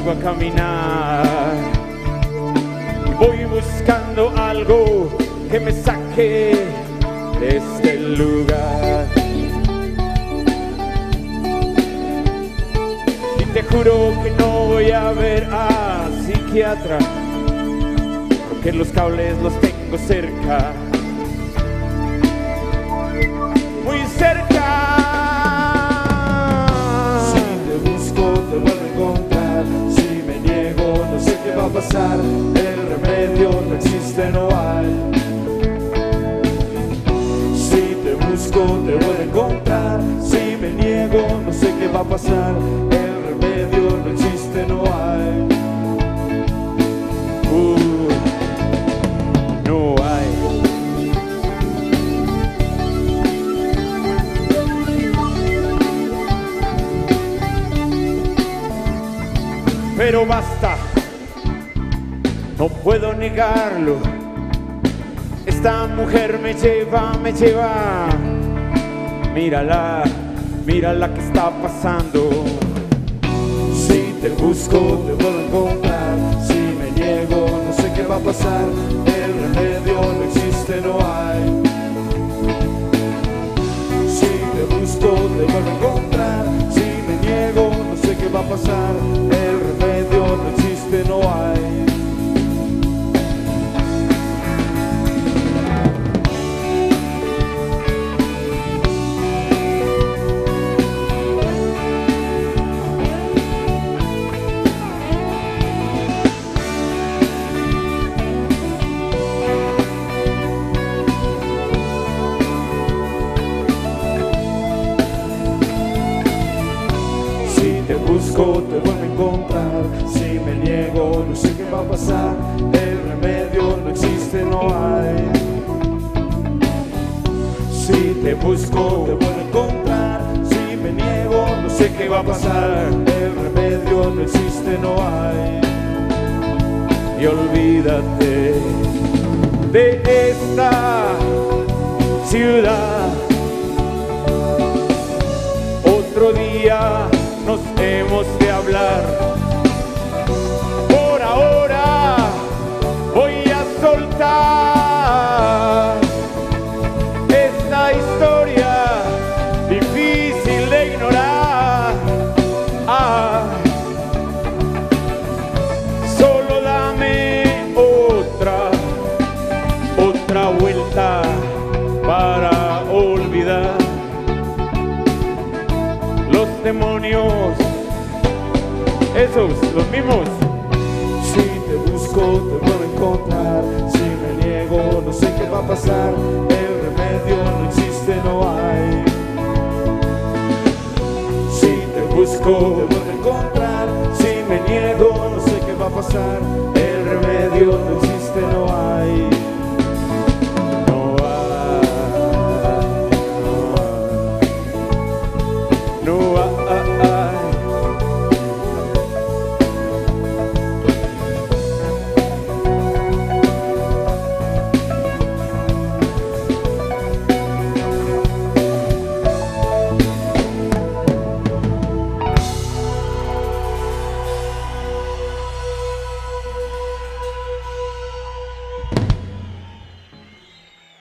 salgo a caminar voy buscando algo que me saque de este lugar. Y te juro que no voy a ver a psiquiatra, porque los cables los tengo cerca. Muy cerca. No hay. Si te busco, te vuelvo a encontrar. Si me niego, no sé qué va a pasar. El remedio no existe, no hay. Uh, no hay. Pero basta, no puedo negarlo. Esta mujer me lleva, me lleva. Mírala, mírala que está pasando. Si te busco, te vuelvo a encontrar. Si me niego, no sé qué va a pasar. El remedio no existe, no hay. Si te busco, te vuelvo a encontrar. Si me niego, no sé qué va a pasar. El remedio no existe, no hay. Busco, te vuelvo a encontrar. Si me niego, no sé qué va a pasar. El remedio no existe, no hay. Si te busco, te vuelvo a encontrar. Si me niego, no sé qué va a pasar. El remedio no existe, no hay. y olvídate de esta ciudad. Otro día nos hemos de hablar. Por ahora voy a soltar esta historia difícil de ignorar. Ah. Solo dame otra, otra vuelta para olvidar demonios, esos, los mismos. Si te busco, te vuelvo a encontrar. Si me niego, no sé qué va a pasar. El remedio no existe, no hay. Si te busco, te vuelvo a encontrar. Si me niego, no sé qué va a pasar. El